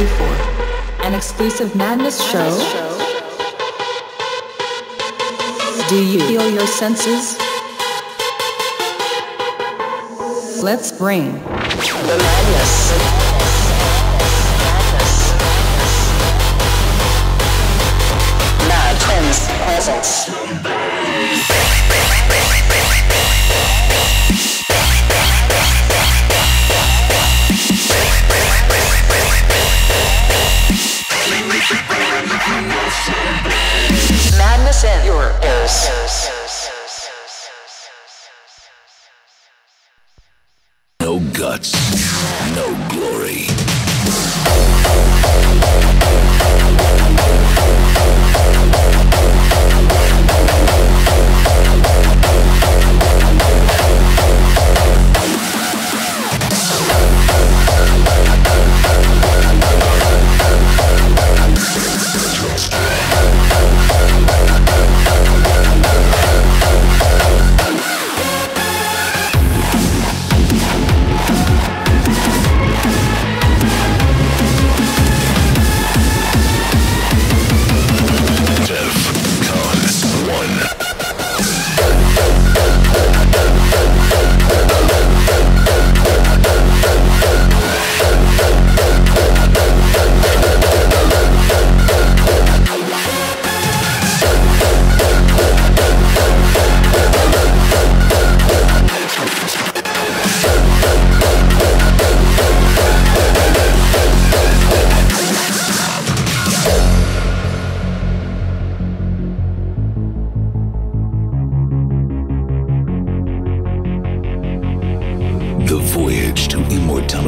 ready for an exclusive Madness show? Do you feel your senses? Let's bring the madness. Presence. Madness in your ears.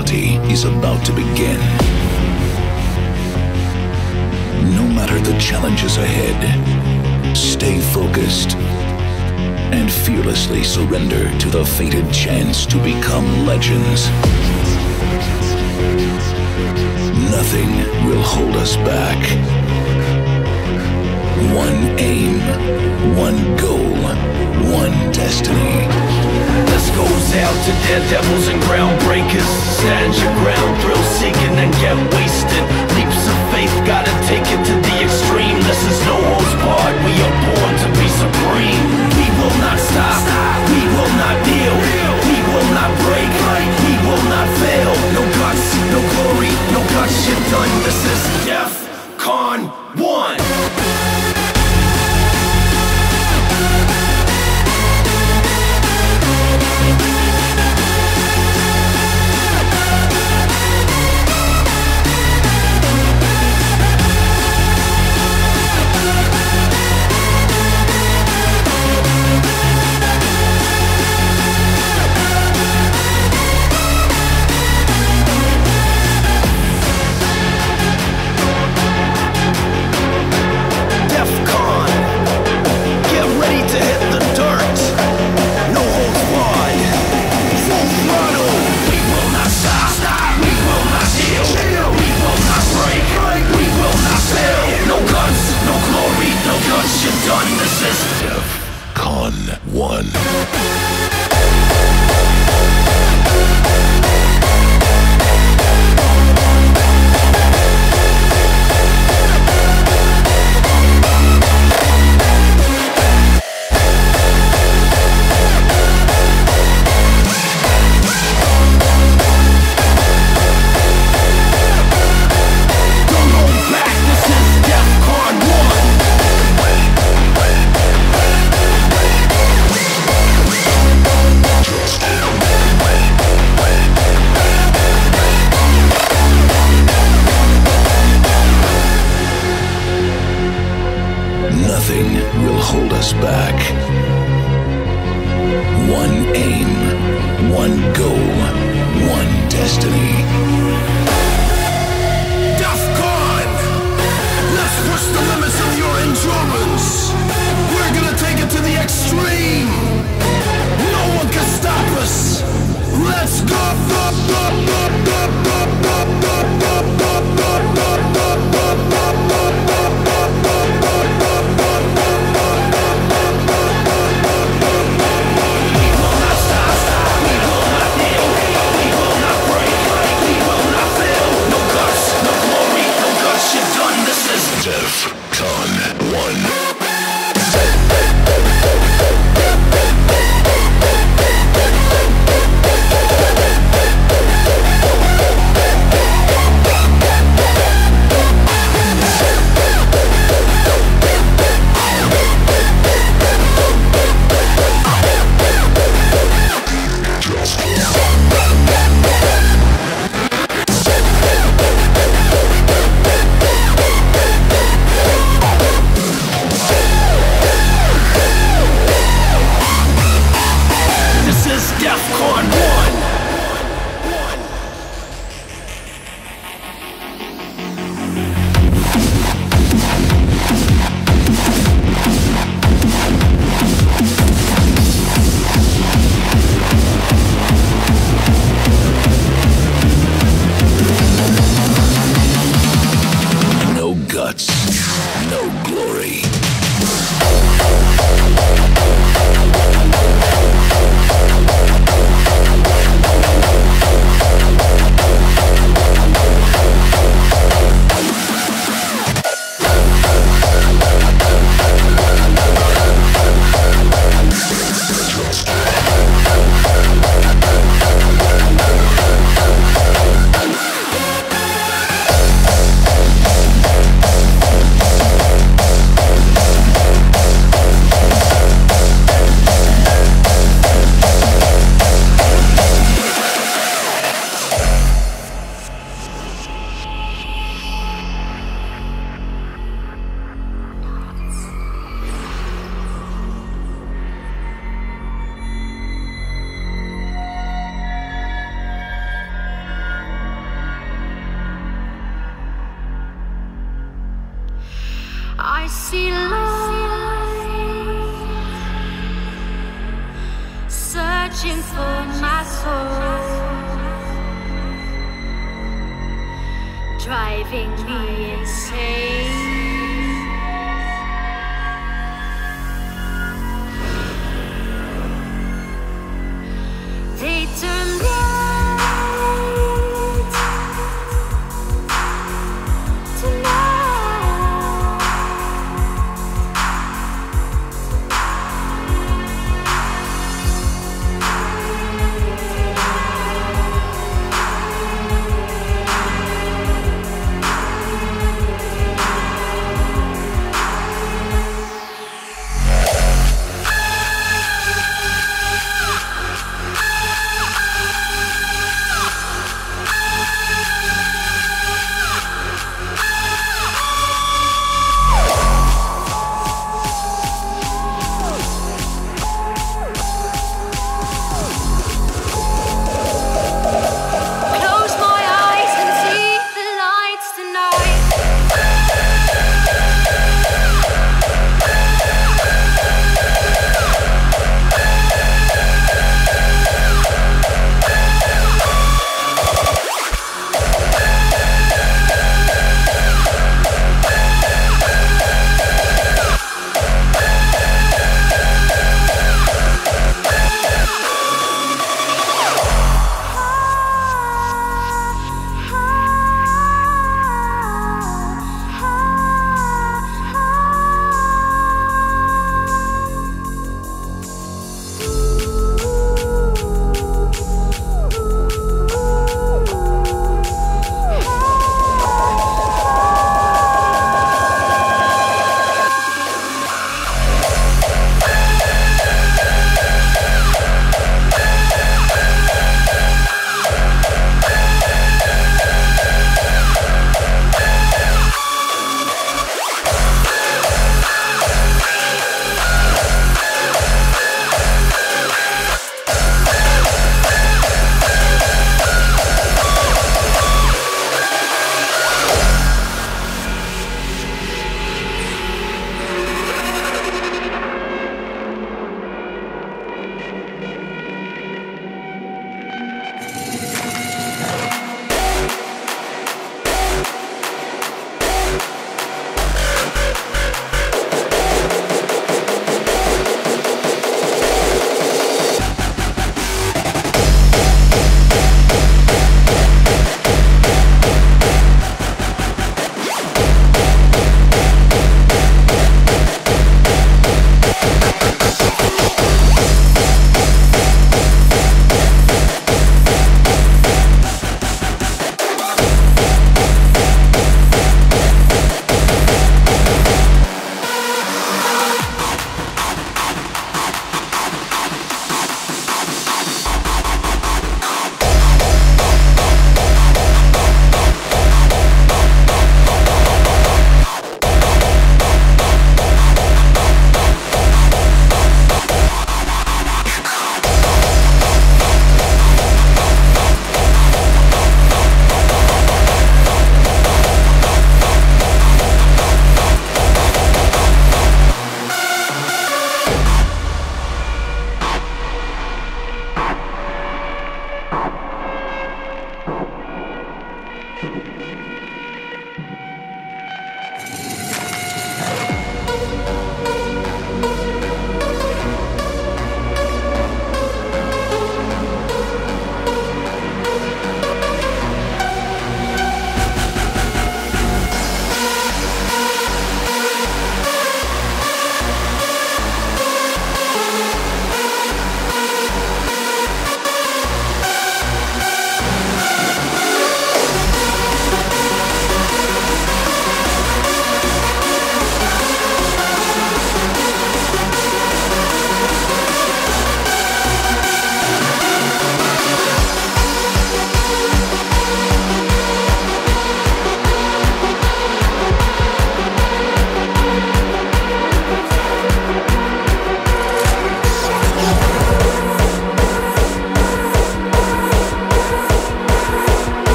Immortality is about to begin. No matter the challenges ahead, stay focused and fearlessly surrender to the fated chance to become legends. Nothing will hold us back. One aim, one goal, one destiny. This goes out to daredevils and groundbreakers. Stand your ground, thrill seeking and get wasted. Leaps of faith, gotta take it to the extreme. This is no holds barred, we are born to be supreme. We will not stop, we will not kneel, we will not break, we will not fail. No guts, no glory, no guts, shit done. This is Def Con 1.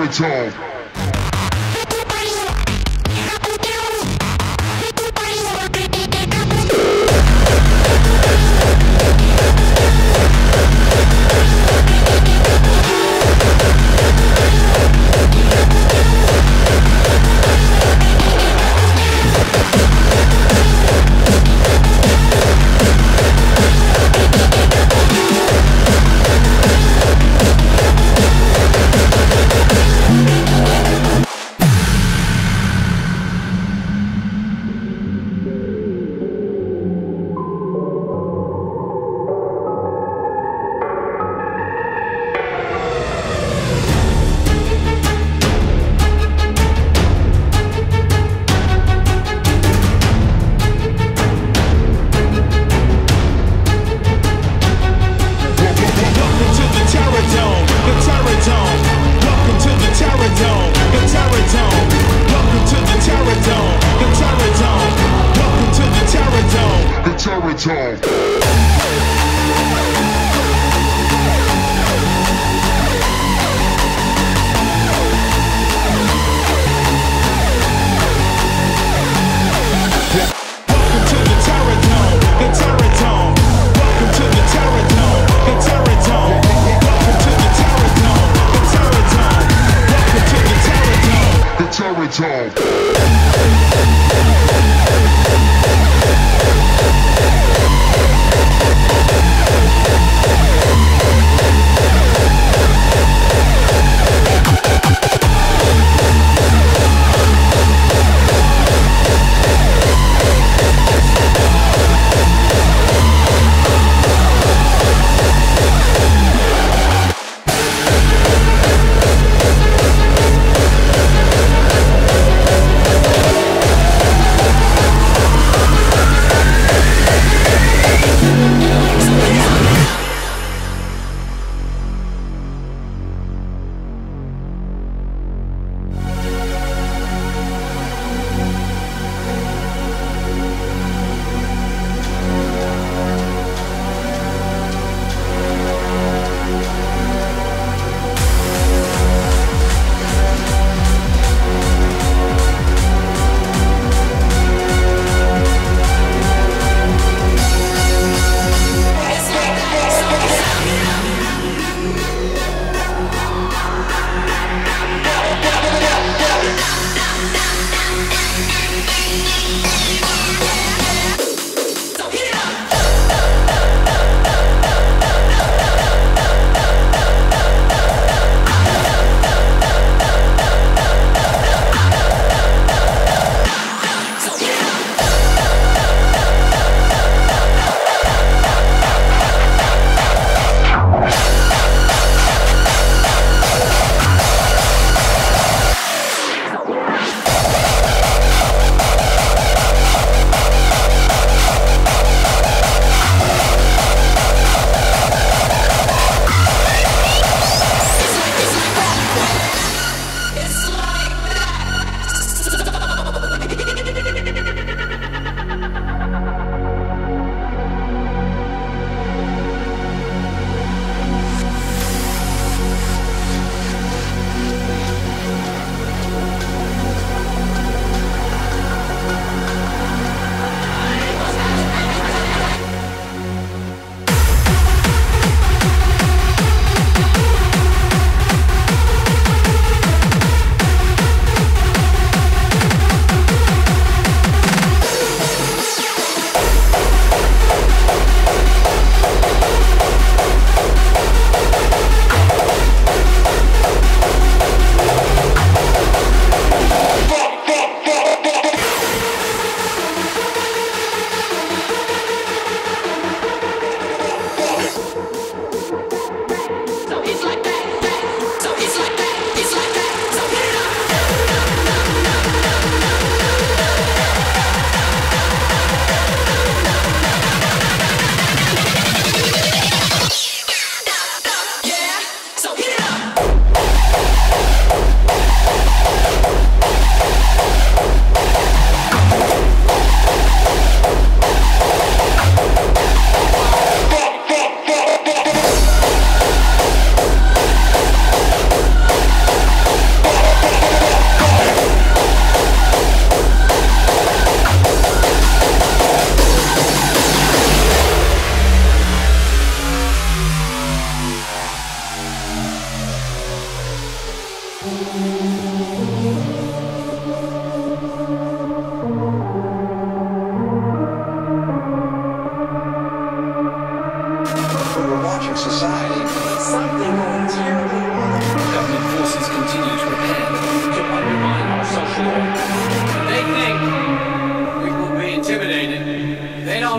The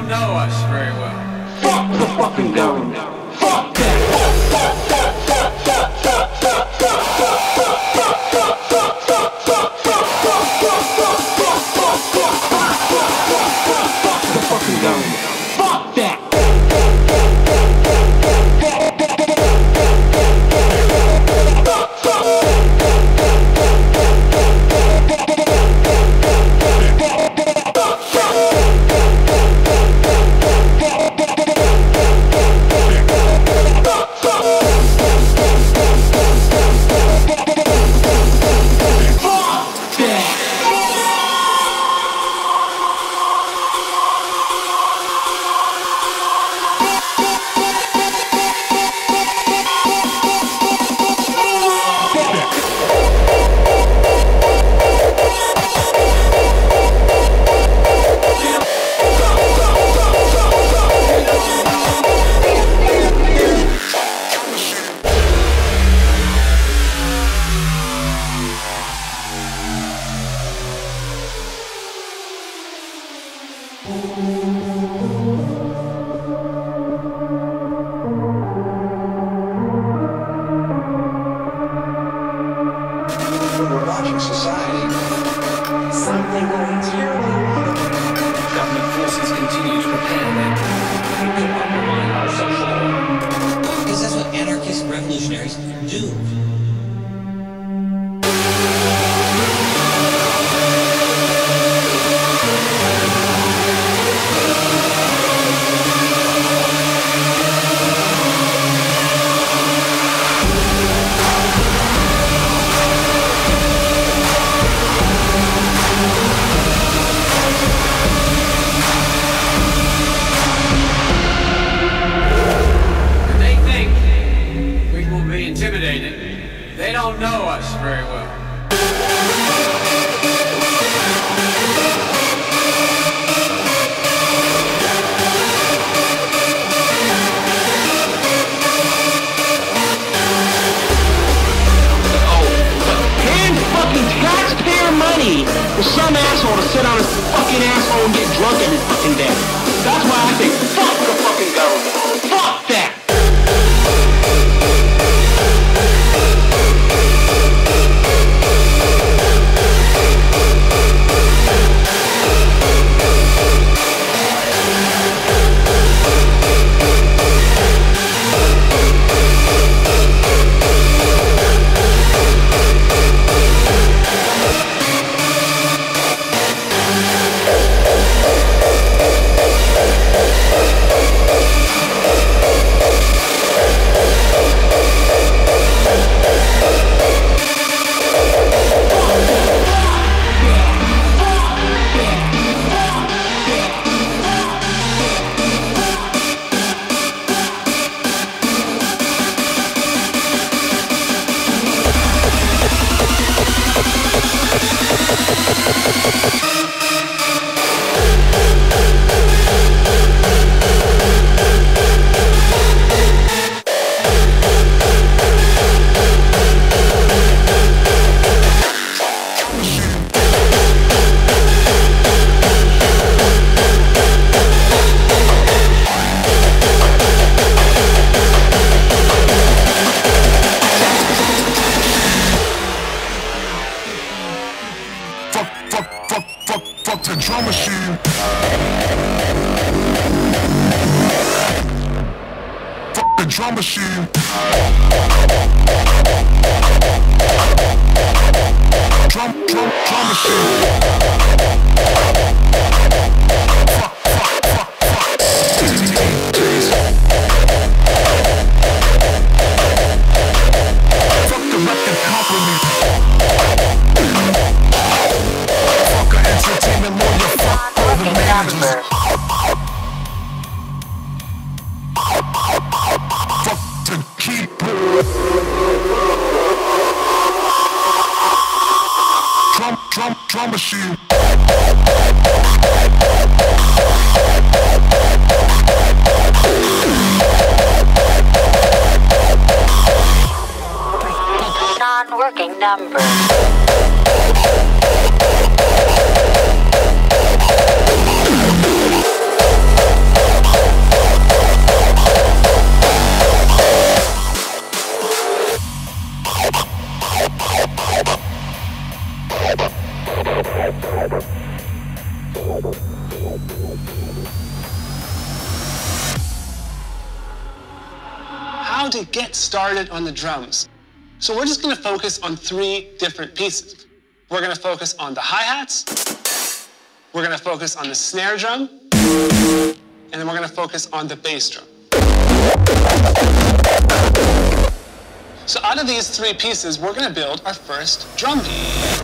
know us very well. Fuck the fucking government. the drums. So we're just gonna focus on three different pieces. We're gonna focus on the hi-hats, we're gonna focus on the snare drum, and then we're gonna focus on the bass drum. So out of these three pieces, we're gonna build our first drum beat.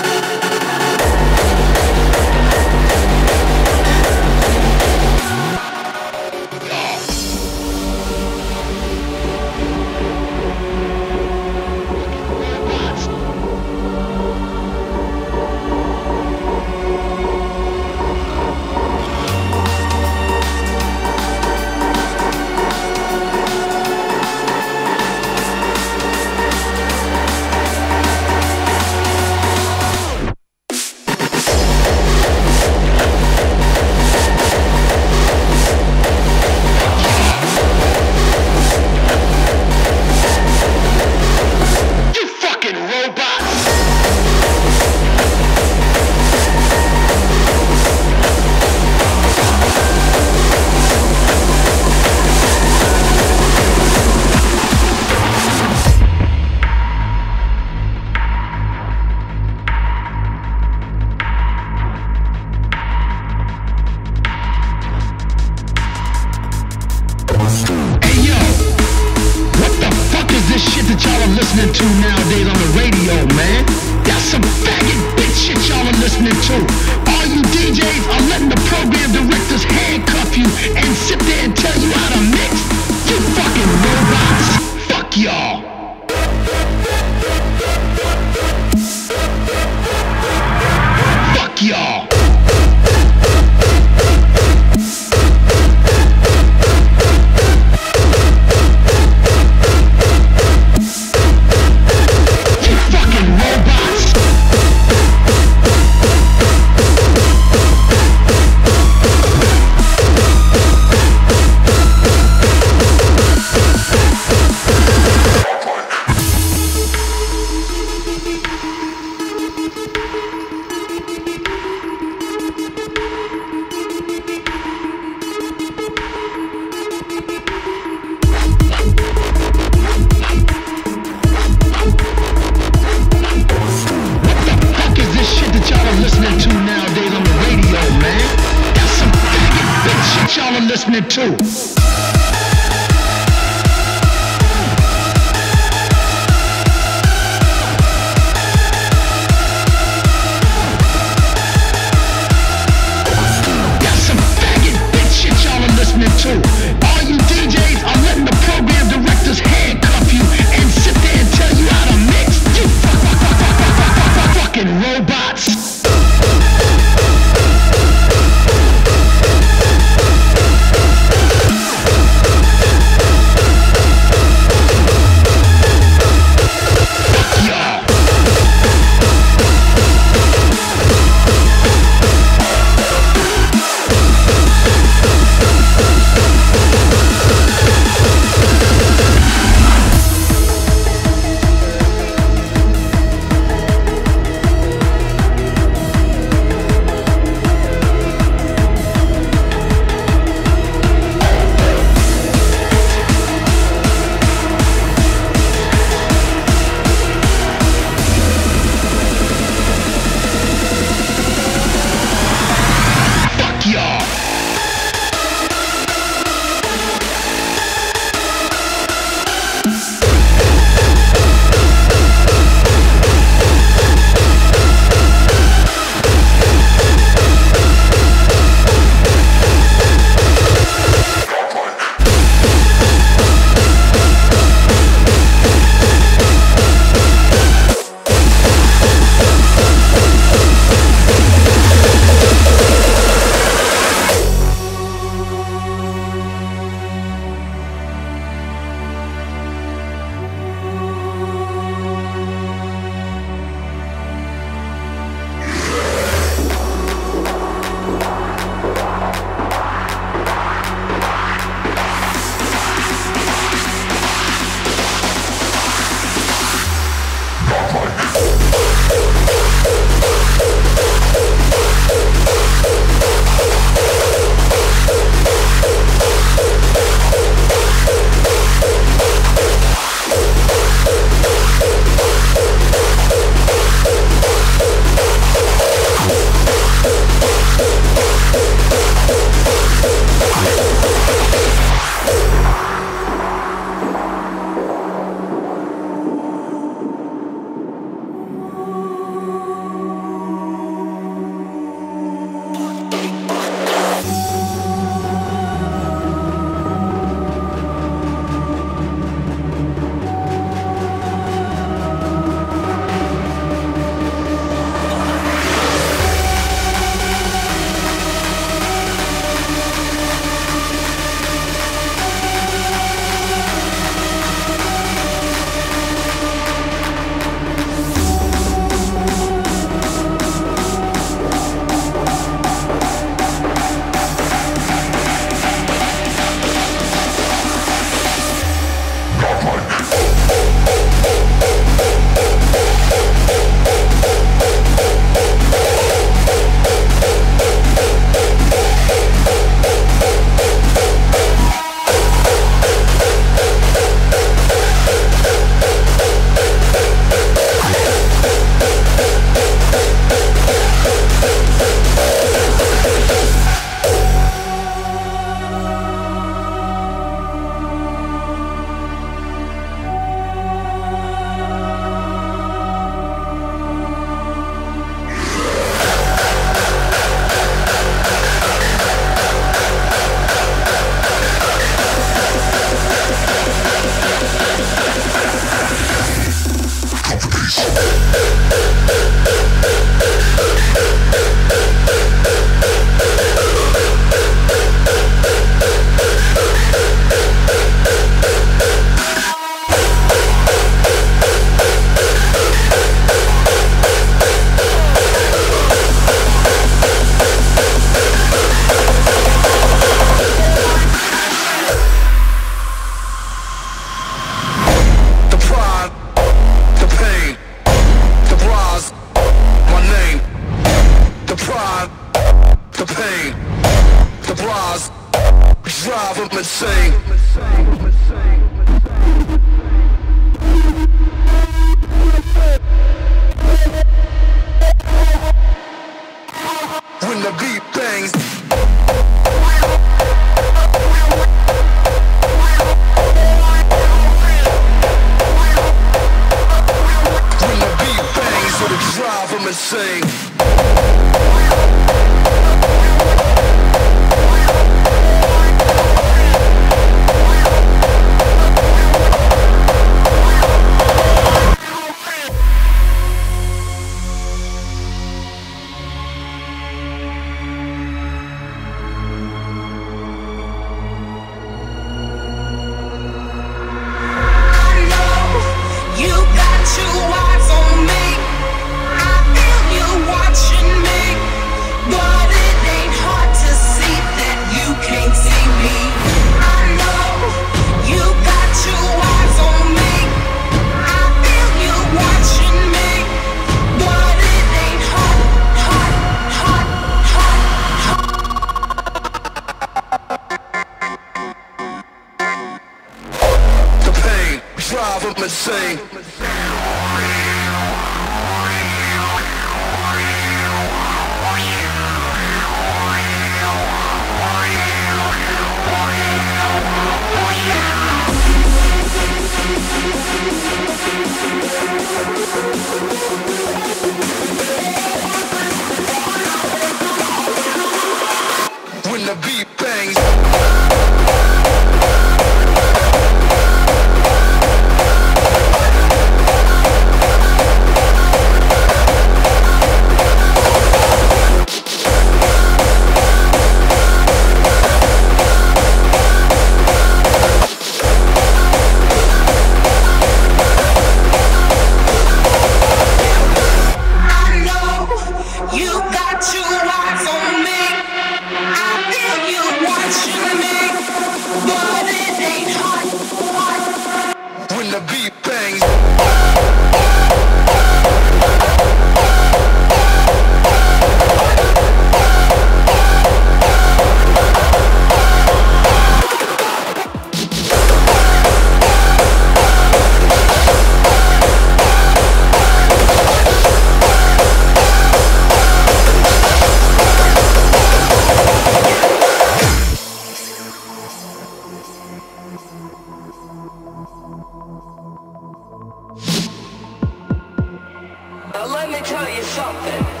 Yeah.